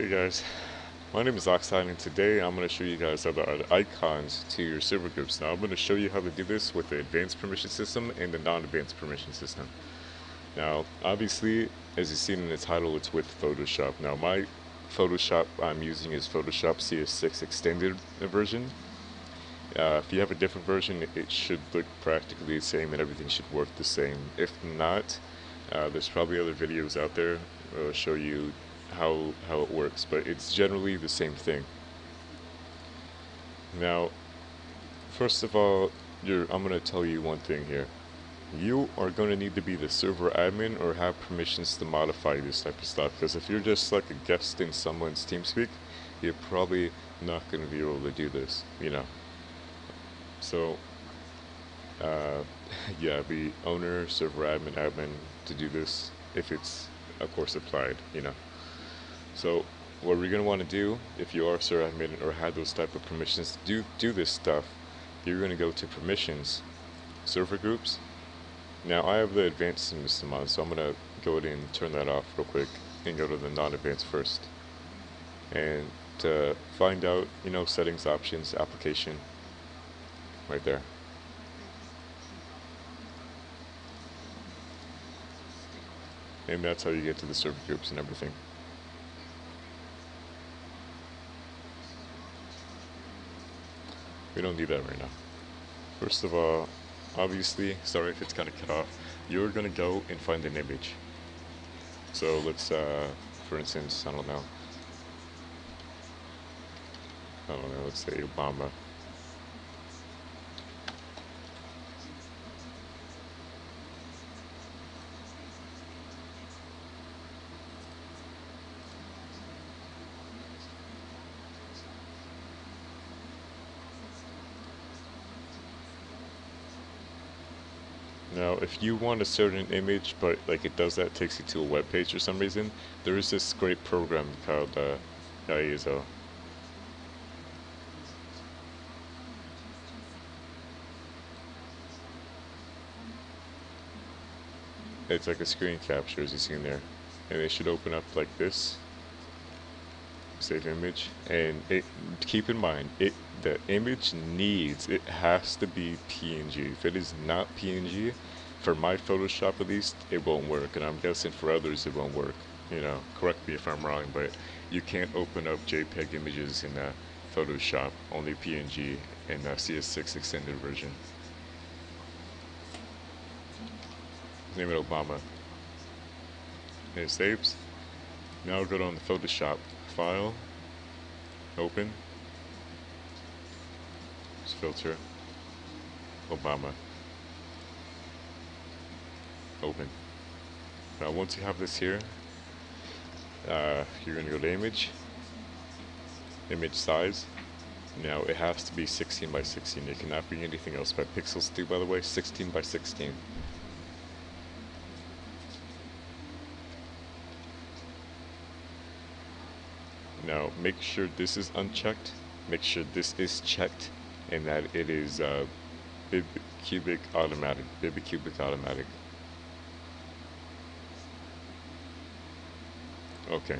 Hey guys, my name is Oxide and today I'm going to show you guys how to add icons to your server groups. Now I'm going to show you how to do this with the advanced permission system and the non-advanced permission system. Now obviously as you see in the title it's with Photoshop. Now my Photoshop I'm using is Photoshop CS6 extended version. Uh, if you have a different version it should look practically the same and everything should work the same. If not, uh, there's probably other videos out there that will show you how how it works, but it's generally the same thing. Now, first of all, I'm going to tell you one thing here. You are going to need to be the server admin or have permissions to modify this type of stuff. Because if you're just like a guest in someone's TeamSpeak, you're probably not going to be able to do this, you know. So, uh, yeah, be owner, server admin, admin to do this if it's, of course, applied, you know. So what we're going to want to do, if you are server admin or had those type of permissions to do, do this stuff, you're going to go to permissions, server groups. Now I have the advanced system on, so I'm going to go ahead and turn that off real quick and go to the non-advanced first. And to find out, you know, settings, options, application, right there. And that's how you get to the server groups and everything. We don't need that right now. First of all, obviously, sorry if it's kind of cut off, you're to go and find an image. So let's, uh, for instance, I don't know, I don't know, let's say Obama. Now, if you want a certain image, but like it does that, takes you to a web page for some reason, there is this great program called uh. It's like a screen capture as you see in there. And it should open up like this. Save image. And it keep in mind, it the image needs, it has to be PNG. If it is not PNG, for my Photoshop at least, it won't work. And I'm guessing for others it won't work. You know, correct me if I'm wrong, but you can't open up JPEG images in uh, Photoshop, only PNG in the CS6 extended version. Name it Obama. And it saves. Now go down the Photoshop, File, Open, filter, Obama, open. Now once you have this here, uh, you're going to go to image, image size. Now it has to be 16 by 16. It cannot be anything else by pixels too, by the way, 16 by 16. Now make sure this is unchecked. Make sure this is checked and that it is uh, cubic automatic, bibicubic automatic. Okay.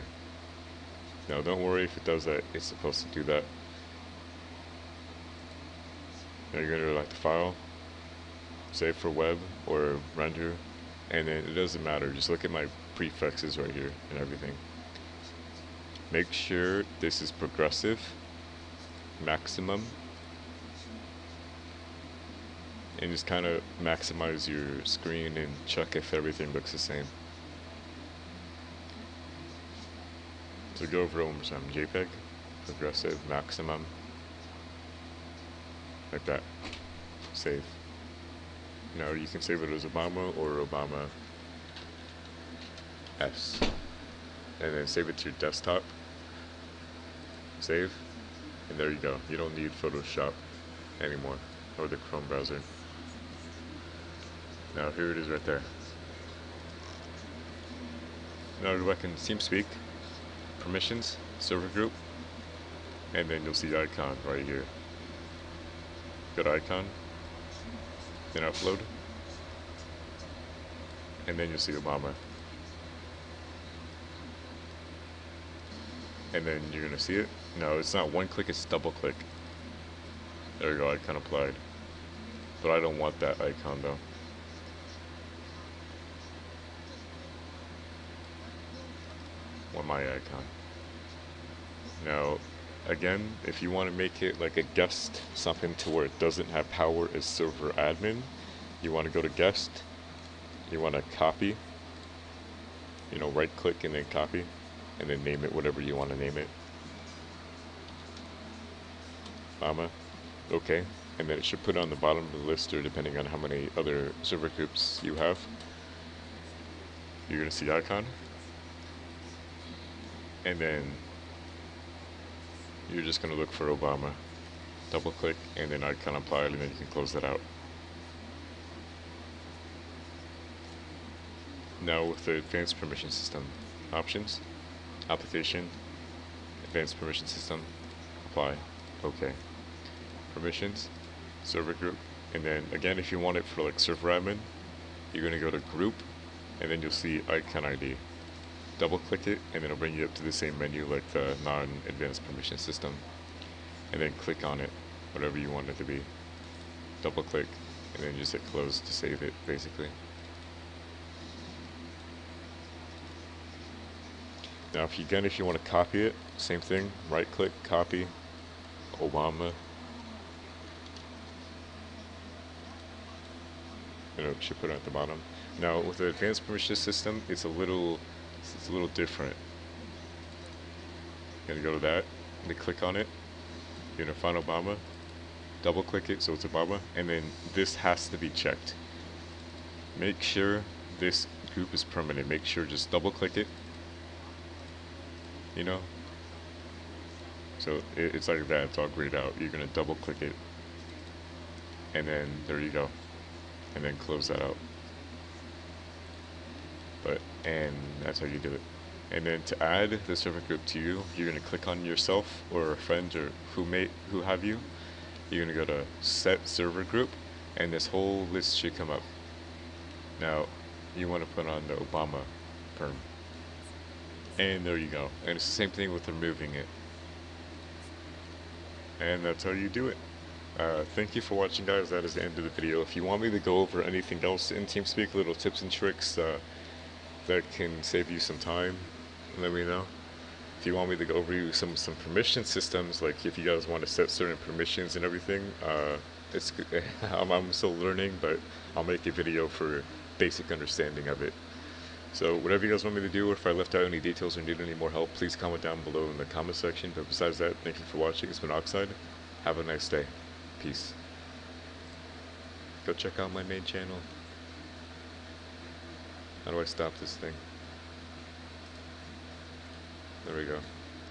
Now don't worry if it does that, it's supposed to do that. Now you're gonna like the file, save for web or render, and then it doesn't matter, just look at my prefixes right here and everything. Make sure this is progressive, maximum, and just kind of maximize your screen and check if everything looks the same. So go over one more time. JPEG, progressive, maximum, like that. Save. Now you can save it as Obama or Obama S. And then save it to your desktop. Save. And there you go. You don't need Photoshop anymore or the Chrome browser. Now here it is right there. Now go back in TeamSpeak, permissions, server group, and then you'll see the icon right here. Good icon, then upload, and then you'll see Obama. and then you're gonna see it. No, it's not one click, it's double click. There you go, icon applied. But I don't want that icon though. My icon. Now, again, if you want to make it like a guest, something to where it doesn't have power as server admin, you want to go to guest, you want to copy, you know, right click and then copy, and then name it whatever you want to name it. Mama, okay, and then it should put on the bottom of the list or depending on how many other server groups you have. You're gonna see icon, and then you're just going to look for Obama. Double click and then i icon applied and then you can close that out. Now with the advanced permission system options, application, advanced permission system, apply, okay. Permissions, server group, and then again if you want it for like server admin, you're going to go to group and then you'll see icon ID double click it and it'll bring you up to the same menu like the non-advanced permission system and then click on it whatever you want it to be. Double click and then just hit close to save it basically. Now if you again if you want to copy it same thing right click copy Obama. And it should put it at the bottom. Now with the advanced permission system it's a little it's a little different. You're gonna go to that, and click on it. You're gonna find Obama, double click it so it's Obama, and then this has to be checked. Make sure this group is permanent. Make sure just double click it. You know? So it, it's like that, it's all grayed out. You're gonna double click it. And then there you go. And then close that out but and that's how you do it. And then to add the server group to you, you're gonna click on yourself or a friend or who may who have you. You're gonna go to set server group, and this whole list should come up. Now, you want to put on the Obama perm, and there you go. And it's the same thing with removing it. And that's how you do it. Uh, thank you for watching guys, that is the end of the video. If you want me to go over anything else in TeamSpeak, little tips and tricks, uh, that can save you some time, let me know. If you want me to go over you some some permission systems, like if you guys want to set certain permissions and everything, uh, it's I'm, I'm still learning, but I'll make a video for basic understanding of it. So whatever you guys want me to do, or if I left out any details or need any more help, please comment down below in the comment section. But besides that, thank you for watching. It's been Oxide. Have a nice day. Peace. Go check out my main channel. How do I stop this thing? There we go.